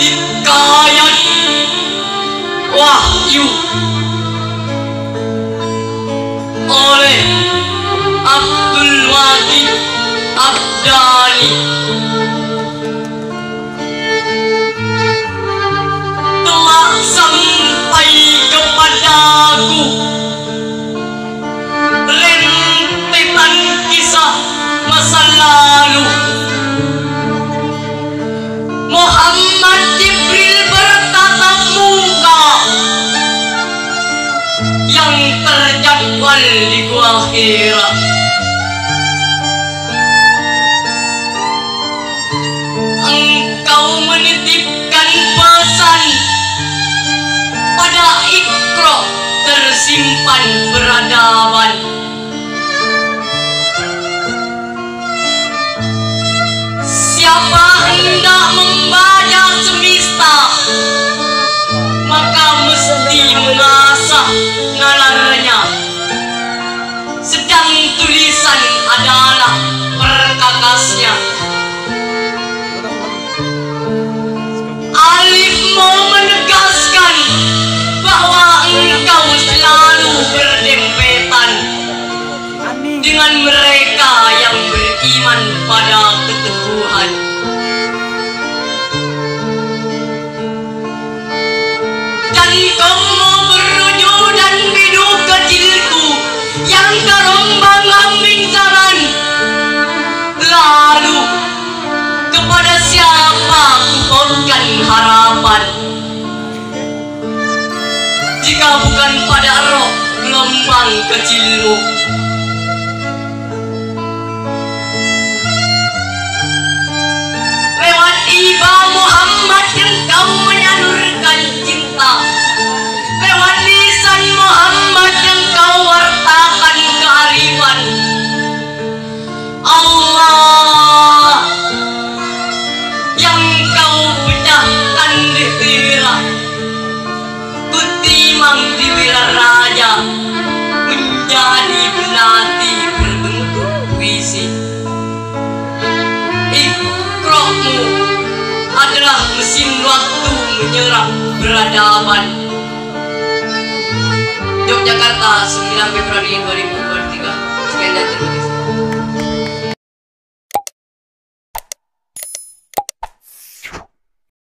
Hikayat Wahyu Oleh Abdul Wahid Abdali Telah sampai kepadaku gua Hira engkau menitipkan pesan pada ikro tersimpan peradaban dengan mereka yang beriman pada keteguhan. Dan kau mau berujuk dan bidu kecilku yang terombang ambing zaman. Lalu kepada siapa kuporkan harapan jika bukan pada roh gelombang kecilmu belati berbentuk puisi. Ikromu adalah mesin waktu menyerap peradaban. Yogyakarta 9 Februari 2023 Sekian dan terima